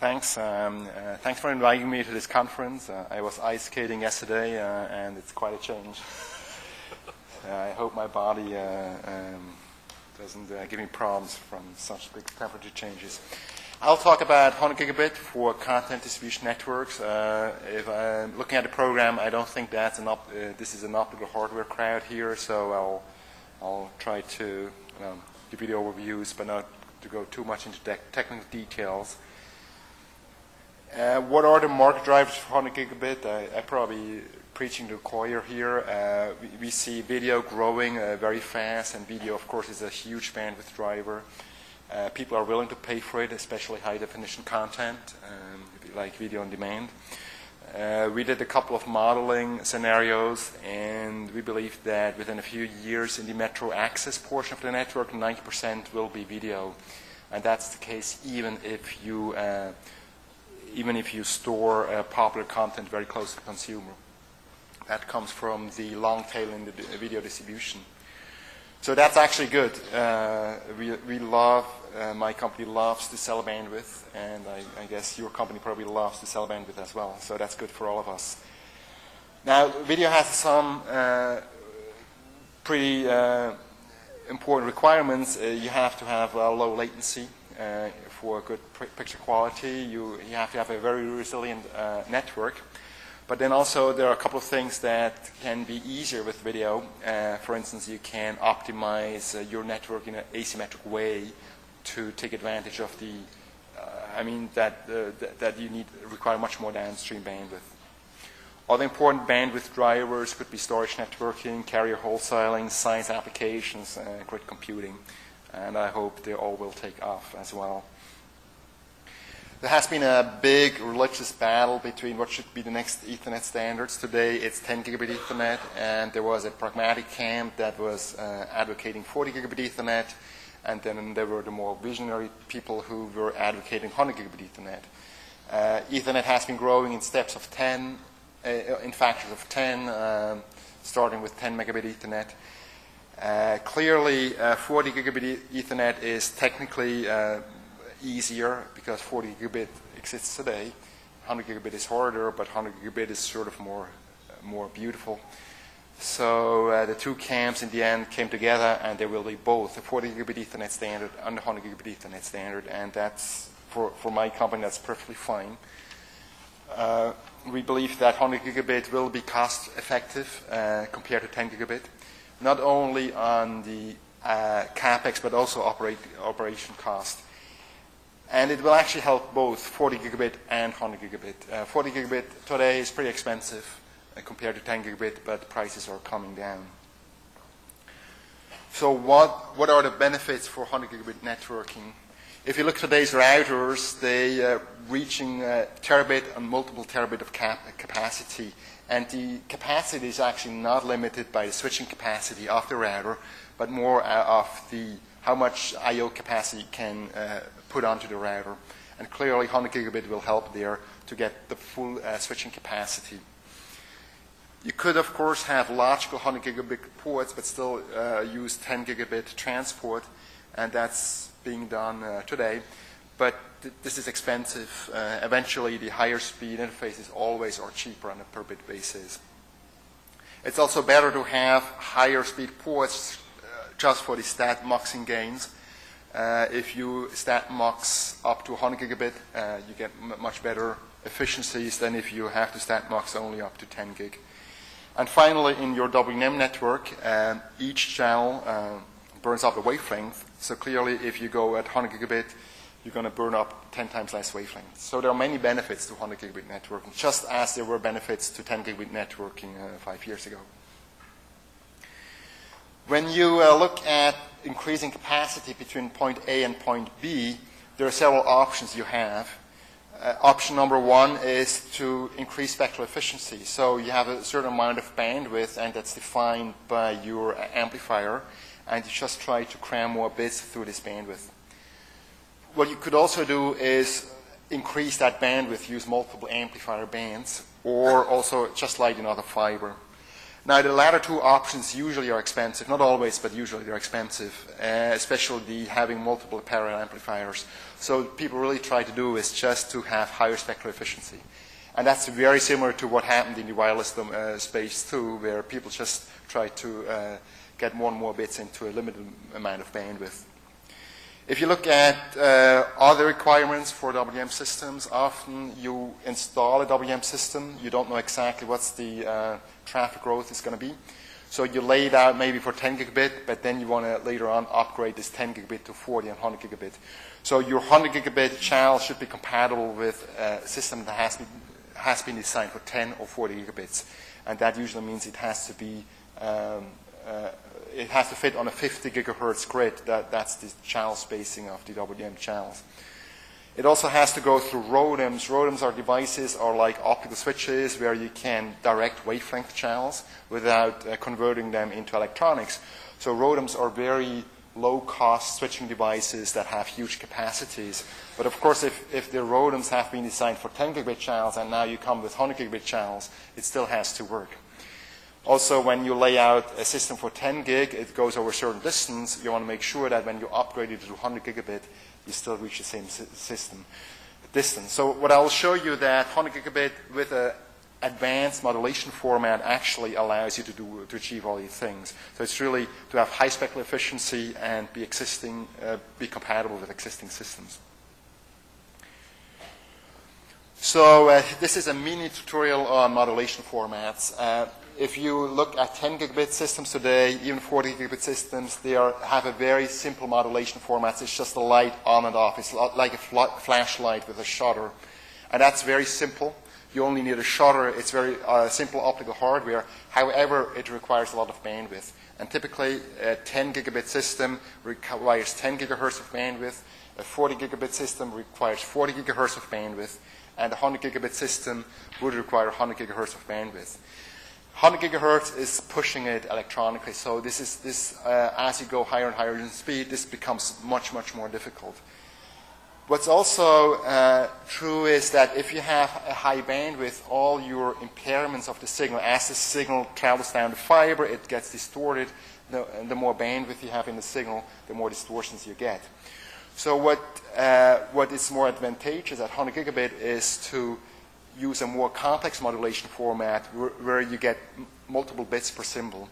thanks. Um, uh, thanks for inviting me to this conference. Uh, I was ice skating yesterday, uh, and it's quite a change. Uh, I hope my body uh, um, doesn't uh, give me problems from such big temperature changes. I'll talk about 100 gigabit for content distribution networks. if I'm looking at the program, I don't think that's an op- this is an optical hardware crowd here, so I'll I'll try to um, give you the overviews, but not to go too much into de- technical details. Uh, what are the market drivers for 100 gigabit? I, I probably preaching to the choir here. Uh, we, we, see video growing uh, very fast, and video, of course, is a huge bandwidth driver. Uh, people are willing to pay for it, especially high definition content, um, like video on demand. Uh, we did a couple of modeling scenarios, and we believe that within a few years in the metro access portion of the network, 90% will be video. And that's the case even if you uh, even if you store uh, popular content very close to the consumer. That comes from the long tail in the video distribution. So that's actually good. Uh, we, we love, uh, my company loves to sell bandwidth, and I, I, guess your company probably loves to sell bandwidth as well. So that's good for all of us. Now, video has some uh, pretty uh, important requirements. Uh, you have to have low latency for good picture quality. You, you have to have a very resilient uh, network. But then also there are a couple of things that can be easier with video. Uh, for instance, you can optimize uh, your network in an asymmetric way to take advantage of the, uh, I mean, that, uh, th- that you need require much more downstream bandwidth. Other important bandwidth drivers could be storage networking, carrier wholesaling, science applications, grid computing and I hope they all will take off as well. There has been a big religious battle between what should be the next Ethernet standards. Today it's 10 gigabit Ethernet, and there was a pragmatic camp that was uh, advocating 40 gigabit Ethernet, and then there were the more visionary people who were advocating 100 gigabit Ethernet. Uh, Ethernet has been growing in steps of 10, uh, in factors of 10, um, starting with 10 megabit Ethernet. Uh, clearly, uh, 40 gigabit Ethernet is technically uh, easier because 40 gigabit exists today. 100 gigabit is harder, but 100 gigabit is sort of more, more beautiful. So uh, the two camps in the end came together, and there will be both the 40 gigabit Ethernet standard and the 100 gigabit Ethernet standard, and that's for, for my company that's perfectly fine. Uh, we believe that 100 gigabit will be cost effective uh, compared to 10 gigabit not only on the uh, capex but also operate, operation cost. And it will actually help both 40 gigabit and 100 gigabit. Uh, 40 gigabit today is pretty expensive uh, compared to 10 gigabit, but prices are coming down. So, what, what are the benefits for 100 gigabit networking? If you look at today's routers, they are uh, reaching uh, terabit and multiple terabit of cap- capacity and the capacity is actually not limited by the switching capacity of the router, but more uh, of the how much I/O capacity can uh, put onto the router. And clearly, 100 gigabit will help there to get the full uh, switching capacity. You could, of course, have logical 100 gigabit ports, but still uh, use 10 gigabit transport, and that's being done uh, today. But th- this is expensive. Uh, eventually, the higher speed interfaces always are cheaper on a per bit basis. It's also better to have higher speed ports uh, just for the stat muxing gains. Uh, if you stat mux up to 100 gigabit, uh, you get much better efficiencies than if you have to stat mux only up to 10 gig. And finally, in your WDM network, each channel uh, burns up the wavelength. So clearly, if you go at 100 gigabit, you're going to burn up 10 times less wavelength. So there are many benefits to 100 gigabit networking, just as there were benefits to 10 gigabit networking uh, five years ago. When you uh, look at increasing capacity between point A and point B, there are several options you have. Uh, option number one is to increase spectral efficiency. So you have a certain amount of bandwidth, and that's defined by your amplifier, and you just try to cram more bits through this bandwidth. What you could also do is increase that bandwidth, use multiple amplifier bands, or also just light another fiber. Now, the latter two options usually are expensive, not always, but usually they're expensive, uh, especially the having multiple parallel amplifiers. So people really try to do is just to have higher spectral efficiency. And that's very similar to what happened in the wireless uh, space too, where people just try to uh, get more and more bits into a limited amount of bandwidth. If you look at uh, other requirements for WDM systems, often you install a WDM system, you don't know exactly what's the uh, traffic growth is going to be. So you lay it out maybe for 10 gigabit, but then you want to later on upgrade this 10 gigabit to 40 and 100 gigabit. So your 100 gigabit channel should be compatible with a system that has been, has been designed for 10 or 40 gigabits. And that usually means it has to be um, uh, it has to fit on a 50 gigahertz grid. That, that's the channel spacing of the WDM channels. It also has to go through ROADMs. ROADMs are devices are like optical switches where you can direct wavelength channels without uh, converting them into electronics. So ROADMs are very low-cost switching devices that have huge capacities. But of course, if, if the ROADMs have been designed for 10 gigabit channels and now you come with 100 gigabit channels, it still has to work. Also, when you lay out a system for 10 gig, it goes over a certain distance. You want to make sure that when you upgrade it to 100 gigabit, you still reach the same system distance. So what I'll show you that 100 gigabit with an advanced modulation format actually allows you to do to achieve all these things. So it's really to have high spectral efficiency and be existing, uh, be compatible with existing systems. So uh, this is a mini tutorial on modulation formats. Uh, if you look at 10 gigabit systems today, even 40 gigabit systems, they are, have a very simple modulation format. It's just a light on and off. It's like a fl flashlight with a shutter. And that's very simple. You only need a shutter. It's very uh, simple optical hardware. However, it requires a lot of bandwidth. And typically, a 10 gigabit system requires 10 gigahertz of bandwidth. A 40 gigabit system requires 40 gigahertz of bandwidth. And a 100 gigabit system would require 100 gigahertz of bandwidth. 100 gigahertz is pushing it electronically. So this is this uh, as you go higher and higher in speed, this becomes much much more difficult. What's also uh, true is that if you have a high bandwidth, all your impairments of the signal, as the signal travels down the fiber, it gets distorted. The, the more bandwidth you have in the signal, the more distortions you get. So what, uh, what is more advantageous at 100 gigabit is to use a more complex modulation format where, you get multiple bits per symbol.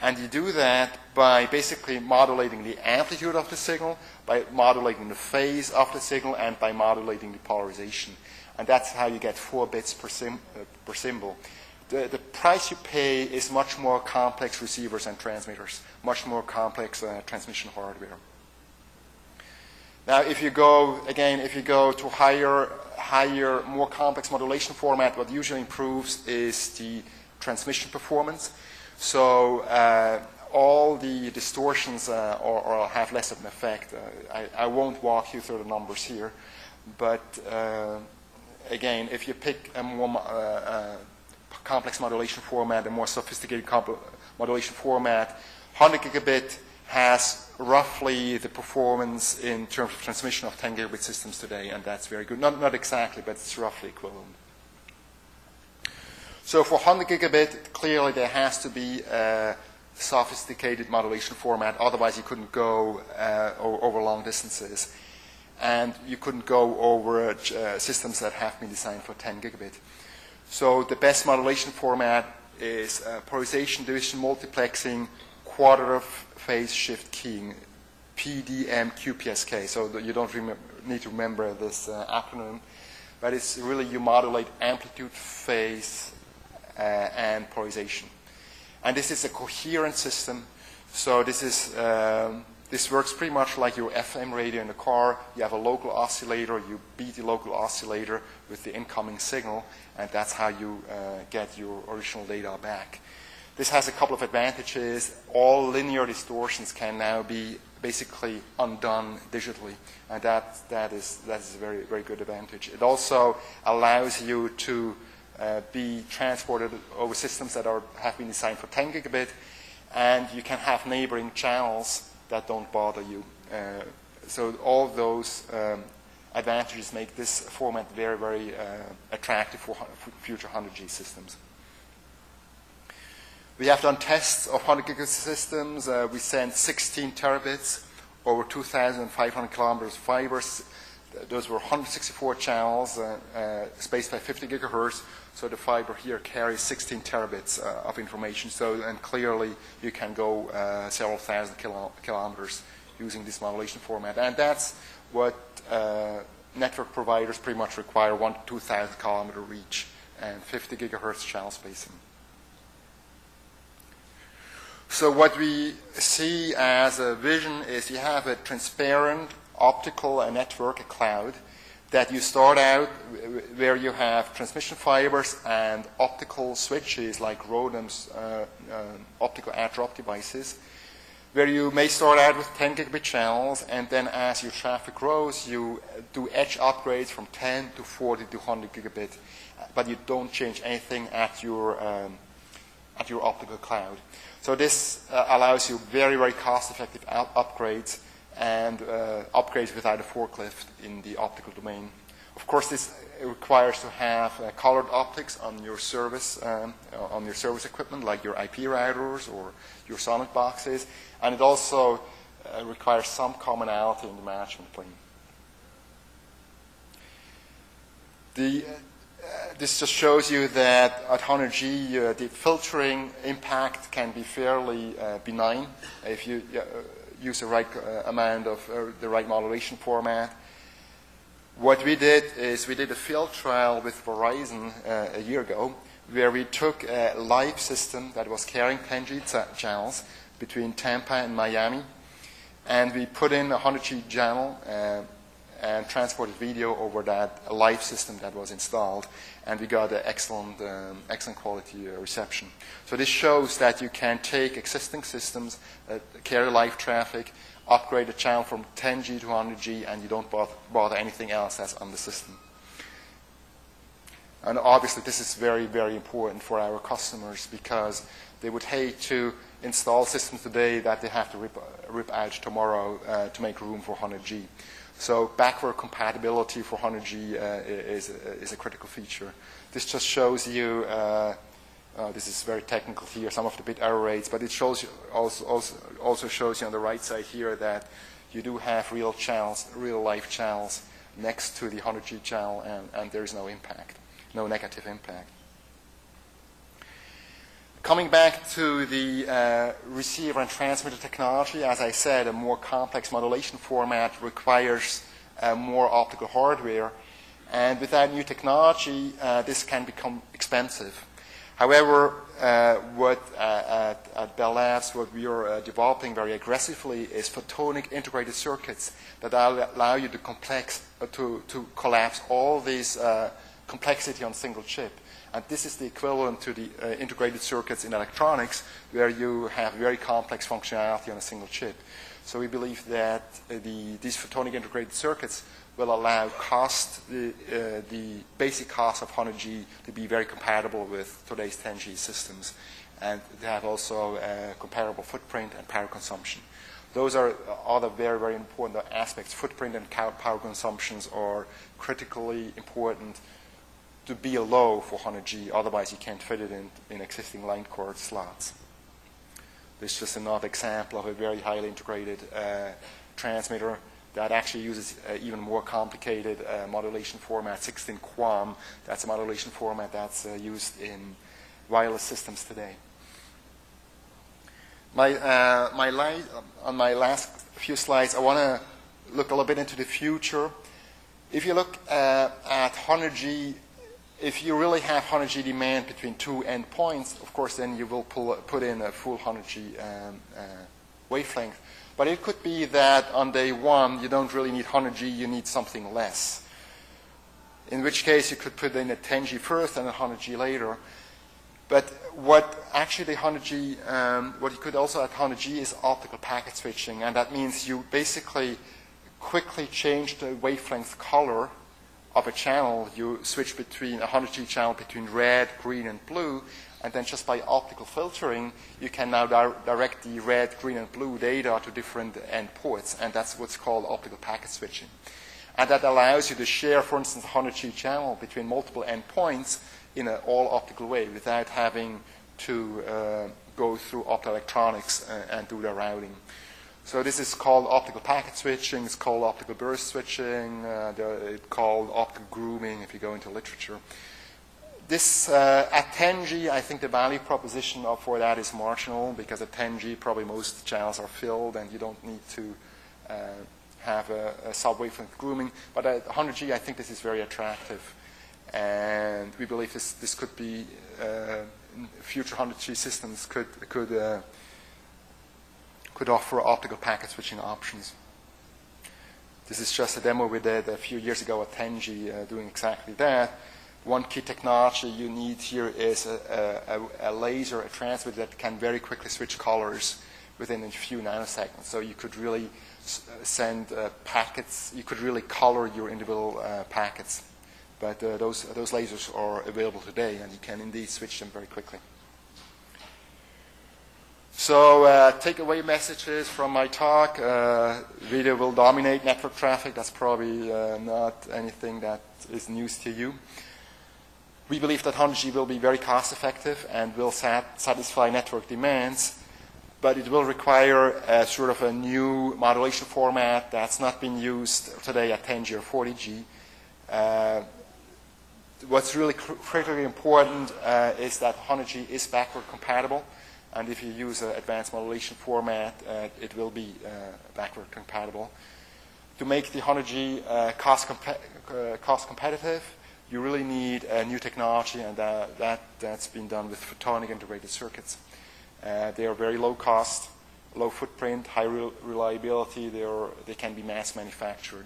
And you do that by basically modulating the amplitude of the signal, by modulating the phase of the signal, and by modulating the polarization. And that's how you get four bits per, sim, uh, per symbol. The, the, price you pay is much more complex receivers and transmitters, much more complex uh, transmission hardware. Now, if you go, again, if you go to higher higher, more complex modulation format, what usually improves is the transmission performance. So uh, all the distortions uh, or, have less of an effect. Uh, I, I, won't walk you through the numbers here, but uh, again, if you pick a more uh, uh, complex modulation format, a more sophisticated modulation format, 100 gigabit has roughly the performance in terms of transmission of 10 gigabit systems today, and that's very good. Not, not exactly, but it's roughly equivalent. So for 100 gigabit, clearly there has to be a sophisticated modulation format, otherwise you couldn't go uh, over long distances. And you couldn't go over uh, systems that have been designed for 10 gigabit. So the best modulation format is uh, polarization division multiplexing, quadrature phase shift keying, PDM QPSK. So you don't need to remember this uh, acronym, but it's really you modulate amplitude, phase, uh, and polarization. And this is a coherent system. So this is um, this works pretty much like your FM radio in the car. You have a local oscillator. You beat the local oscillator with the incoming signal, and that's how you uh, get your original data back. This has a couple of advantages. All linear distortions can now be basically undone digitally, and that, that, is, that is a very, very good advantage. It also allows you to uh, be transported over systems that are, have been designed for 10 gigabit, and you can have neighboring channels that don't bother you. Uh, so all those um, advantages make this format very, very uh, attractive for, for future 100G systems. We have done tests of 100 gigabit systems. Uh, we sent 16 terabits over 2,500 kilometers of fibers. Those were 164 channels uh, uh, spaced by 50 gigahertz. So the fiber here carries 16 terabits uh, of information. So and clearly you can go uh, several thousand kilo- kilometers using this modulation format. And that's what uh, network providers pretty much require: one to 2,000 kilometer reach and 50 gigahertz channel spacing. So what we see as a vision is you have a transparent optical network, cloud, that you start out where you have transmission fibers and optical switches like ROADMs, uh, uh, optical add-drop devices, where you may start out with 10 gigabit channels, and then as your traffic grows, you do edge upgrades from 10 to 40 to 100 gigabit, but you don't change anything at your um, at your optical cloud. So this uh, allows you very, very cost-effective upgrades and uh, upgrades without a forklift in the optical domain. Of course, this requires to have uh, colored optics on your service um, on your service equipment, like your IP routers or your SONET boxes, and it also uh, requires some commonality in the management plane. The uh, this just shows you that at 100G, uh, the filtering impact can be fairly uh, benign if you uh, use the right uh, amount of uh, the right modulation format. What we did is we did a field trial with Verizon a year ago where we took a live system that was carrying 10G channels between Tampa and Miami, and we put in a 100G channel and transported video over that live system that was installed, and we got an excellent, um, excellent quality uh, reception. So this shows that you can take existing systems carry live traffic, upgrade the channel from 10G to 100G, and you don't bother, bother anything else that's on the system. And obviously, this is very, very important for our customers because they would hate to install systems today that they have to rip, rip out tomorrow uh, to make room for 100G. So backward compatibility for 100G uh, is, is a critical feature. This just shows you, uh, uh, this is very technical here, some of the bit error rates, but it shows also, also, also shows you on the right side here that you do have real channels, real life channels next to the 100G channel, and, and there is no impact, no negative impact. Coming back to the uh, receiver and transmitter technology, as I said, a more complex modulation format requires uh, more optical hardware. And with that new technology, uh, this can become expensive. However, uh, what uh, at, at, Bell Labs, what we are uh, developing very aggressively is photonic integrated circuits that allow you to, complex, to, to collapse all this complexity on single chip. And this is the equivalent to the uh, integrated circuits in electronics, where you have very complex functionality on a single chip. So we believe that uh, the, these photonic integrated circuits will allow cost, the, uh, the basic cost of 100G to be very compatible with today's 10G systems, and to have also a comparable footprint and power consumption. Those are other very, very important aspects. Footprint and power consumptions are critically important to be a low for 100G, otherwise you can't fit it in, in existing line card slots. This is just another example of a very highly integrated uh, transmitter that actually uses uh, even more complicated uh, modulation format, 16 QAM. That's a modulation format that's uh, used in wireless systems today. My, uh, my li- on my last few slides, I want to look a little bit into the future. If you look uh, at 100G if you really have 100G demand between two endpoints, of course, then you will pull, put in a full 100G um, uh, wavelength. But it could be that on day one, you don't really need 100G, you need something less. In which case, you could put in a 10G first and a 100G later. But what actually the 100G, um, what you could also add 100G is optical packet switching, and that means you basically quickly change the wavelength color of a channel, you switch between a 100G channel between red, green, and blue, and then just by optical filtering, you can now di- direct the red, green, and blue data to different endpoints, and that's what's called optical packet switching. And that allows you to share, for instance, a 100G channel between multiple endpoints in an all optical way without having to uh, go through optoelectronics and, and do the routing. So this is called optical packet switching. It's called optical burst switching. Uh, it's called optical grooming if you go into literature. This uh, at 10G, I think the value proposition for that is marginal because at 10G probably most channels are filled and you don't need to uh, have a, a sub-wavelength grooming. But at 100G, I think this is very attractive, and we believe this this could be uh, future 100G systems could could uh, could offer optical packet switching options. This is just a demo we did a few years ago at 10G uh, doing exactly that. One key technology you need here is a, a, a, laser, a transmitter that can very quickly switch colors within a few nanoseconds. So you could really send uh, packets, you could really color your individual uh, packets. But uh, those, those lasers are available today, and you can indeed switch them very quickly. So, uh, takeaway messages from my talk. Uh, video will dominate network traffic. That's probably uh, not anything that is news to you. We believe that 100G will be very cost effective and will sat- satisfy network demands, but it will require a sort of a new modulation format that's not been used today at 10G or 40G. Uh, what's really cr- critically important uh, is that 100G is backward compatible. And if you use an advanced modulation format, uh, it will be uh, backward compatible. To make the 100G uh, cost, uh, cost competitive, you really need a new technology, and that, that's been done with photonic integrated circuits. Uh, they are very low cost, low footprint, high re- reliability. They, are, they can be mass manufactured.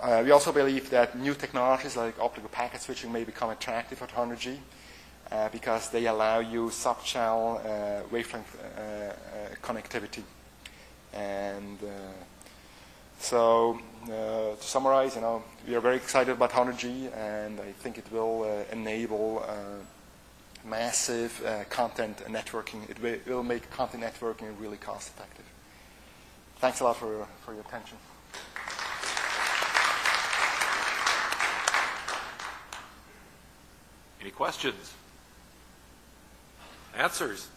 Uh, we also believe that new technologies like optical packet switching may become attractive at 100G uh, because they allow you sub-channel uh, wavelength uh, uh, connectivity. And uh, so, to summarize, you know, we are very excited about 100G, and I think it will enable massive content networking. It will, it will make content networking really cost-effective. Thanks a lot for, for your attention. Any questions? Answers?